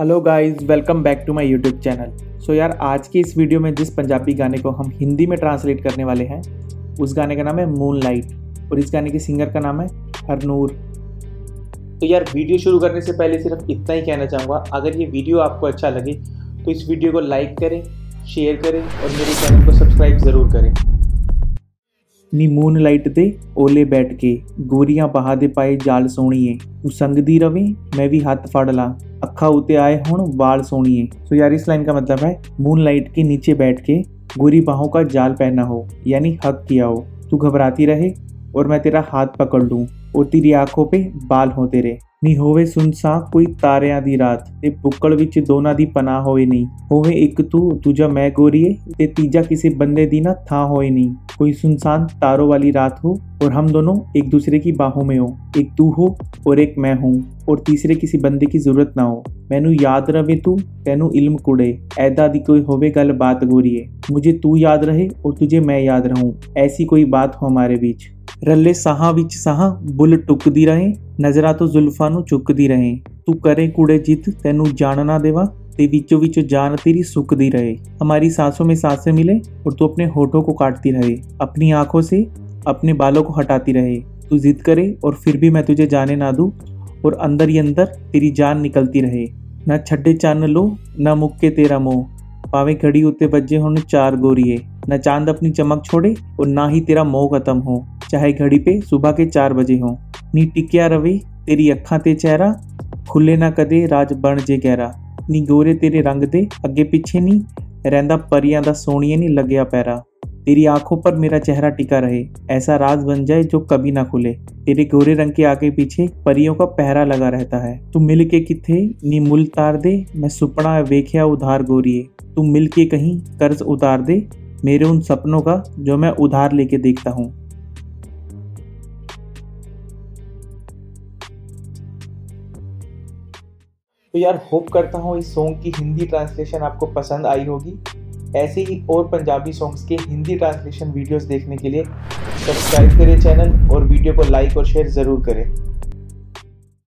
Hello guys welcome back to my YouTube channel so यार, आज की इस वीडियो में जिस पंजाबी गाने को हम हिंदी में ट्रांसलेट करने वाले हैं, उस गाने का नाम है मून लाइट और इस गाने के सिंगर का नाम है हरनूर तो यार वीडियो शुरू करने से पहले सिर्फ़ इतना ही कहना चाहूँगा, अगर ये वीडियो आपको अच्छा लगे तो इस वीडियो को लाइक करें शेयर करें और मेरे चैनल को सब्सक्राइब ज़रूर करें। ਨੀ ਮੂਨ ਲਾਈਟ ਦੇ ਓਲੇ ਬੈਠ ਕੇ ਗੋਰੀਆਂ ਬਾਹਾਂ ਦੇ ਪਾਏ ਜਾਲ ਸੋਣੀਏ ਤੂੰ ਸੰਗਦੀ ਰਵੇਂ ਮੈਂ ਵੀ ਹੱਥ ਫੜ ਲਾਂ ਅੱਖਾਂ ਉਤੇ ਆਏ ਹੁਣ ਵਾਲ सोनिए तो यार इस लाइन का मतलब है मून लाइट के नीचे बैठ के गोरी बाहों का जाल पहना हो यानी हक किया हो तू घबराती रहे और मैं तेरा हाथ पकड़ लूं और तेरी आंखों पे बाल हो तेरे ਨੀ ਹੋਵੇ ਸੁਨਸਾਂ ਕੋਈ ਤਾਰਿਆਂ ਦੀ ਰਾਤ ਤੇ ਬੁੱਕਲ ਵਿੱਚ ਦੋਨਾਂ ਦੀ ਪਨਾਹ ਹੋਏ ਨਹੀਂ ਹੋਵੇ ਇੱਕ ਤੂੰ ਦੂਜਾ ਮੈਂ ਗੋਰੀਏ ਤੇ ਤੀਜਾ ਕਿਸੇ ਬੰਦੇ ਦੀ ਨਾ ਥਾਂ ਹੋਏ नहीं कोई सुनसान तारों वाली रात हो और हम दोनों एक दूसरे की बाहों में हो एक तू हो और एक मैं हूँ और तीसरे किसी बंदे की जरूरत ना हो मैनू याद रवे तू तेनू इल्म कुड़े ऐदा दी कोई होवे गल बात गोरीए मुझे तू याद रहे और तुझे मैं याद रहूं ऐसी कोई बात हो हमारे बीच ਰੱਲੇ ਸਾਹਾਂ ਵਿੱਚ ਸਾਹਾਂ ਬੁੱਲ ਟੁੱਕਦੀ ਰਹੇ ਨਜ਼ਰਾਂ ਤੋਂ ਜ਼ੁਲਫਾਂ ਨੂੰ ਚੁੱਕਦੀ ਰਹੇ ਤੂੰ ਕਰੇ ਕੂੜੇ ਜਿੱਤ ਤੈਨੂੰ ਜਾਣ ਨਾ ਦੇਵਾ ते बीचों बीच जान तेरी सुखदी रहे हमारी सांसों में सांसें मिले और तू अपने होठों को काटती रहे अपनी आंखों से अपने बालों को हटाती रहे तू जिद करे और फिर भी मैं तुझे जाने ना दूँ और अंदर ही अंदर तेरी जान निकलती रहे ना छड्डे चन्न लो ना मुक्के तेरा मोह पावे खड़ी उत्ते बज्जे होने चार गोरिए न चाँद अपनी चमक छोड़े और ना ही तेरा मोह खत्म हो। चाहे घड़ी पे सुबह के चार बजे हो। नी टिकिया रवे, तेरी अखा ते चेहरा। खुले ना कदे राज बन जे गहरा। नी गोरे तेरे रंग दे अगे पिछे नी रहा परियाँ का सोनिए नी लग्या पैरा। तेरी आँखों पर मेरा चेहरा टिका रहे। ऐसा राज बन जाए जो कभी ना खुले। तेरे गोरे रंग के आगे पीछे परियों का पहरा लगा रहता है। तू मिल के किथे? नी मुल तार दे, मैं सुपना वेख्या उधार गोरिए। तू मिल के कहीं कर्ज उतार दे। मेरे उन सपनों का, जो मैं उधार लेके देखता हूँ। तो यार, होप करता हूँ इस सॉन्ग की हिंदी ट्रांसलेशन आपको पसंद आई होगी। ऐसे ही और पंजाबी सॉन्ग्स के हिंदी ट्रांसलेशन वीडियोस देखने के लिए सब्सक्राइब करें चैनल और वीडियो को लाइक और शेयर ज़रूर करें।